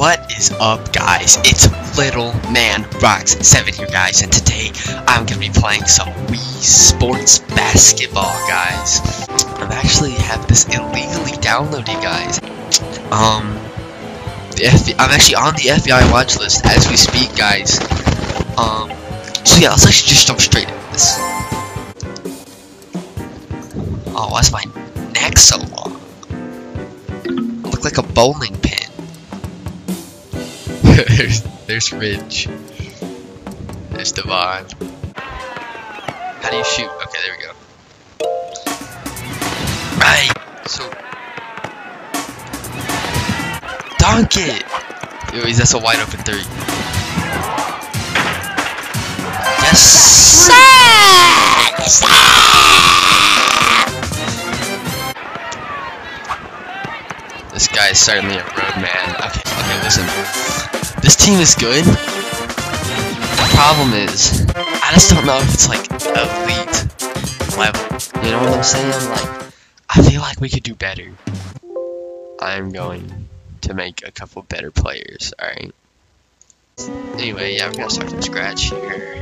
What is up guys? It's Little Man Rocks 7 here guys and today I'm gonna be playing some Wii Sports Basketball guys. I actually have this illegally downloaded guys. Um I'm actually on the FBI watch list as we speak guys. Um so yeah let's actually just jump straight into this. Oh why's my neck so long? Look like a bowling pin. There's, there's Ridge. There's Devon. How do you shoot? Okay, there we go. Right. So dunk it. Anyways, that's a wide open three. Yes. Yes. This guy is certainly a road man. Okay, okay, listen. This team is good. The problem is, I just don't know if it's like elite level. You know what I'm saying? Like, I feel like we could do better. I'm going to make a couple better players, alright? Anyway, yeah, we're gonna start from scratch here.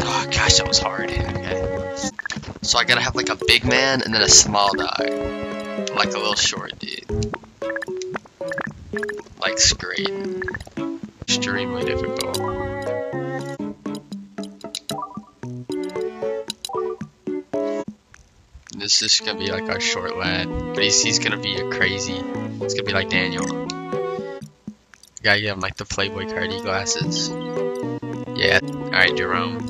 Oh gosh, that was hard. Okay. So I gotta have like a big man and then a small guy. Like a little short dude. Like great. Extremely difficult. This is gonna be like our short lad. But he's, he's gonna be a crazy. It's gonna be like Daniel. Gotta give him like the Playboi Carti glasses. Yeah. Alright, Jerome.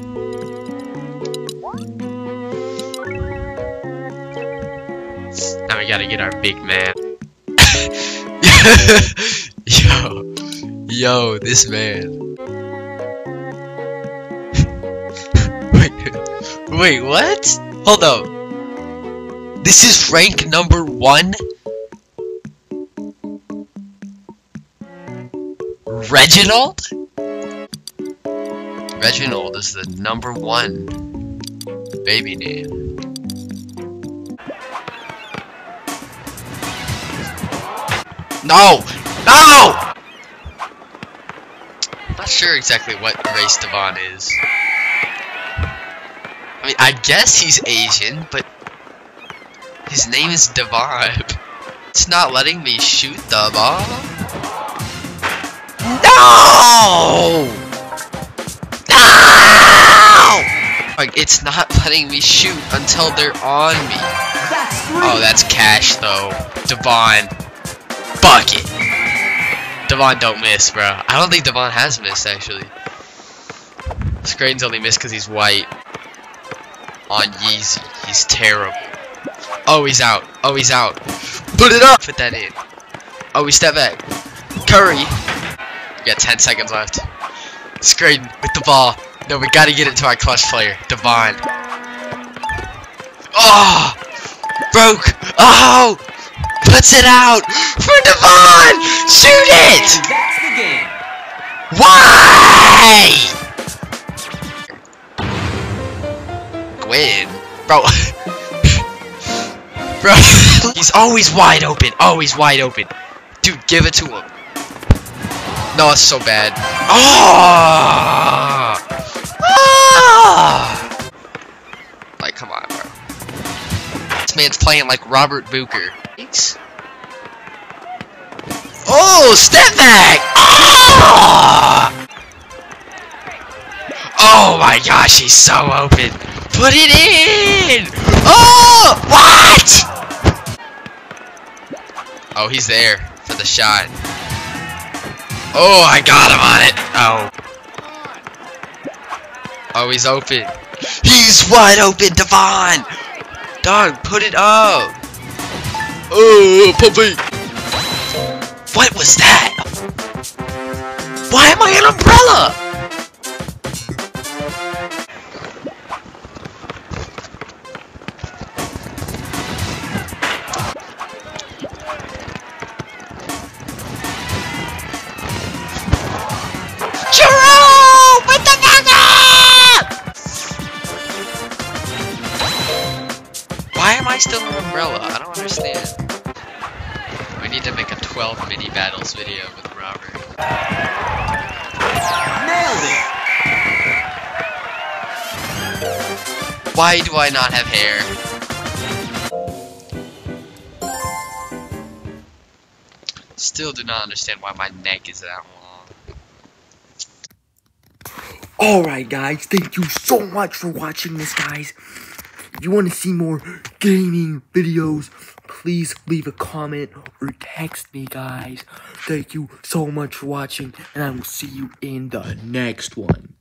Now we gotta get our big man. yo, yo, this man. wait, wait, what? Hold up. This is rank number one? Reginald? Reginald is the number one baby name. No! No! I'm not sure exactly what race Devon is. I mean, I guess he's Asian, but his name is Devon. It's not letting me shoot the ball. No! No! Like, it's not letting me shoot until they're on me. Oh, that's cash, though. Devon. Bucket. Devon don't miss, bro. I don't think Devon has missed, actually. Screen's only missed because he's white. On Yeezy. He's terrible. Oh, he's out. Oh, he's out. Put it up! Put that in. Oh, we step back. Curry. We got 10 seconds left. Screen with the ball. No, we gotta get it to our clutch player. Devon. Oh! Broke! Oh! Puts it out! For Devon! Shoot it! Why? Gwen. Bro. Bro. He's always wide open. Always wide open. Dude, give it to him. No, it's so bad. Oh! Ah! Like, come on, bro. This man's playing like Robert Booker. Oh, step back! Oh! oh my gosh, he's so open. Put it in! Oh! What? Oh, he's there for the shot. Oh, I got him on it. Oh. Oh, he's open. He's wide open, Devon! Dog, put it up! Oh, puppy! What was that? Why am I an umbrella? Why am I still an umbrella? I don't understand. We need to make a 12 mini battles video with Robert. Nailed it! Why do I not have hair? Still do not understand why my neck is that long. Alright guys, thank you so much for watching this guys. If you want to see more gaming videos, please leave a comment or text me guys. Thank you so much for watching and I will see you in the next one.